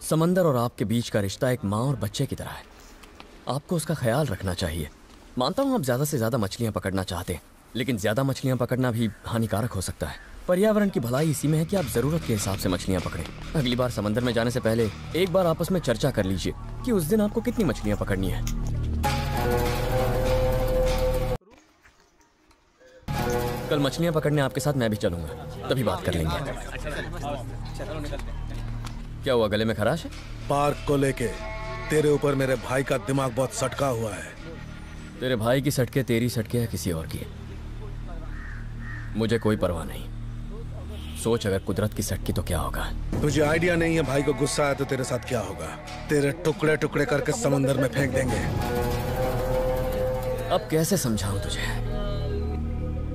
समंदर और आपके बीच का रिश्ता एक माँ और बच्चे की तरह है। आपको उसका ख्याल रखना चाहिए। मानता हूँ आप ज़्यादा से ज़्यादा मछलियाँ पकड़ना चाहते हैं, लेकिन ज़्यादा मछलियाँ पकड़ना भी हानिकारक हो सकता है। पर्यावरण की भलाई इसी में है कि आप ज़रूरत के हिसाब से मछलियाँ पकड़ें। अगली बार समंदर में जाने से पहले एक बार आपस में चर्चा कर लीजिए कि उस दिन आपको कितनी मछलियाँ पकड़नी है। कल मछलियाँ पकड़ने आपके साथ मैं भी चलूँगा, तभी बात कर लेंगे। क्या हुआ? गले में खराश है? पार्क को लेके। तेरे ऊपर मेरे भाई का दिमाग बहुत सटका हुआ है। तेरे भाई की सटके तेरी सटके या किसी और की मुझे कोई परवाह नहीं। सोच अगर कुदरत की सटकी तो क्या होगा? तुझे आइडिया नहीं है भाई को गुस्सा आया तो तेरे साथ क्या होगा। तेरे टुकड़े टुकड़े करके समंदर में फेंक देंगे। अब कैसे समझाऊं तुझे?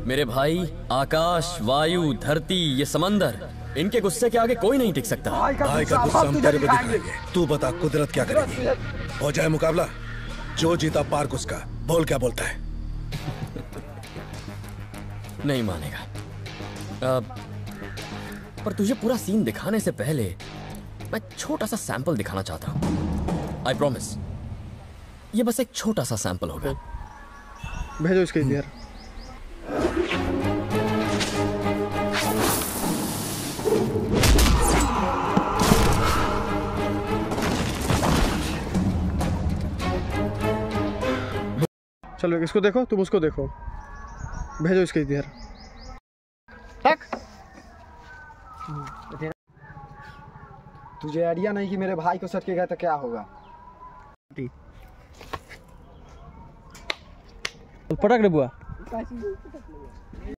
मेरे भाई आकाश वायु धरती ये समंदर इनके गुस्से के आगे कोई नहीं टिक सकता। भाई का गुस्सा हम तेरे को दिखाएँगे। तू बता कुदरत क्या करेगी? हो जाए मुकाबला? जो जीता पार्क उसका। बोल क्या बोलता है? नहीं मानेगा। अब पर तुझे पूरा सीन दिखाने से पहले मैं छोटा सा सैंपल दिखाना चाहता हूँ। आई प्रॉमिस ये बस एक छोटा सा सैंपल होगा। भेजो इसके इधर चलो इसको देखो तुम उसको देखो। भेजो इसके इधर। तुझे आइडिया नहीं कि मेरे भाई को सट के गए तो क्या होगा? पटक रे बुआ।